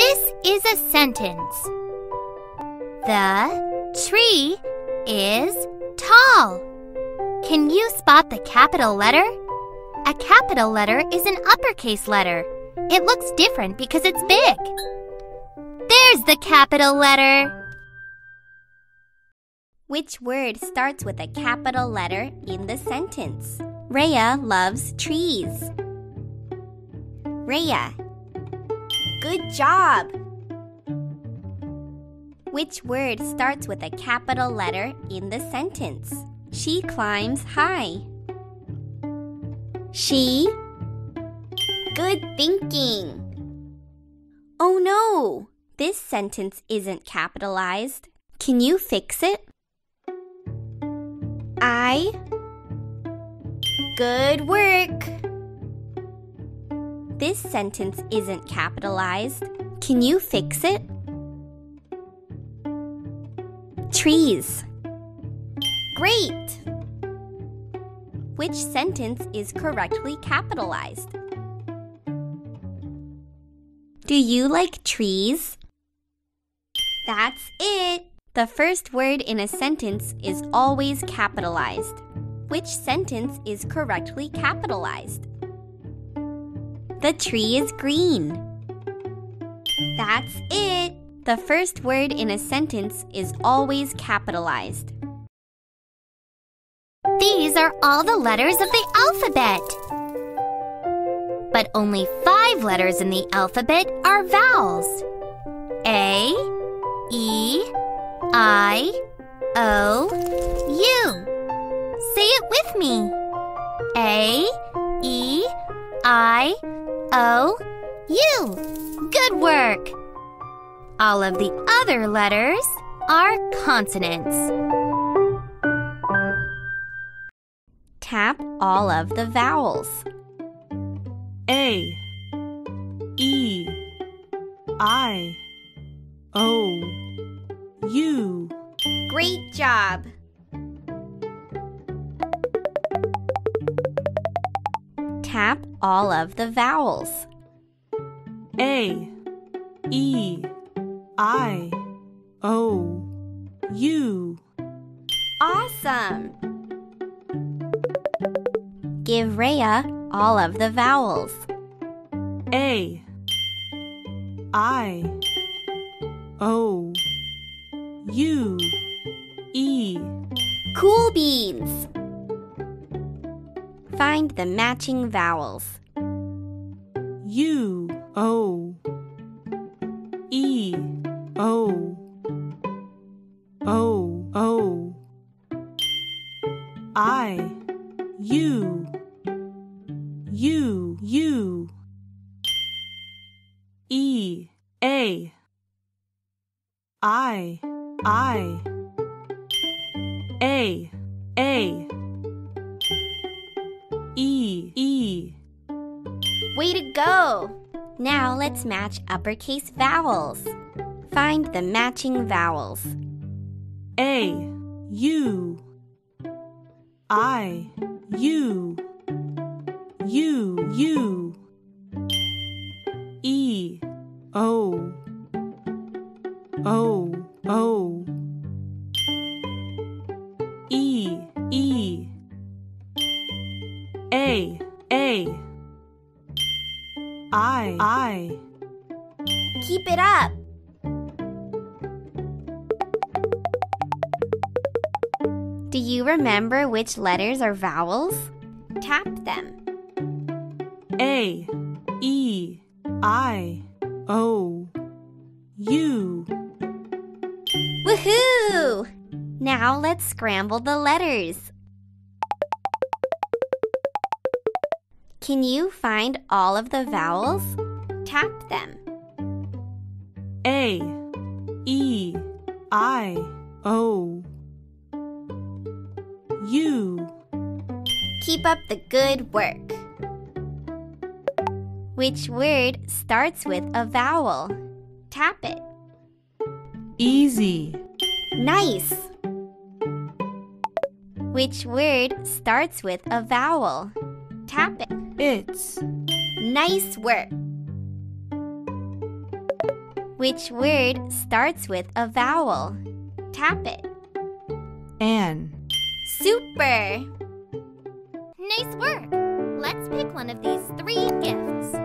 This is a sentence. The tree is tall. Can you spot the capital letter? A capital letter is an uppercase letter. It looks different because it's big. There's the capital letter. Which word starts with a capital letter in the sentence? Reya loves trees. Reya. Good job! Which word starts with a capital letter in the sentence? She climbs high. She. Good thinking. Oh no! This sentence isn't capitalized. Can you fix it? I. Good work. This sentence isn't capitalized. Can you fix it? Trees. Great! Which sentence is correctly capitalized? Do you like trees? That's it! The first word in a sentence is always capitalized. Which sentence is correctly capitalized? The tree is green. That's it! The first word in a sentence is always capitalized. These are all the letters of the alphabet. But only five letters in the alphabet are vowels A, E, I, O, U. Say it with me A, E, I, O, U. Good work. All of the other letters are consonants. Tap all of the vowels. A E I O U Great job! Tap all of the vowels. A E I O U Awesome! Give Reya all of the vowels. A I O U E Cool beans! Find the matching vowels. U O E O O O I U U U E A I I A A Now let's match uppercase vowels. Find the matching vowels. A U I U U U E O O O E E A A I I Keep it up! Do you remember which letters are vowels? Tap them. A E I O U Woohoo! Now let's scramble the letters. Can you find all of the vowels? Tap them. A E I O U Keep up the good work. Which word starts with a vowel? Tap it. Easy Nice. Which word starts with a vowel? Tap it. It's Nice work. Which word starts with a vowel? Tap it. An. Super! Nice work! Let's pick one of these three gifts.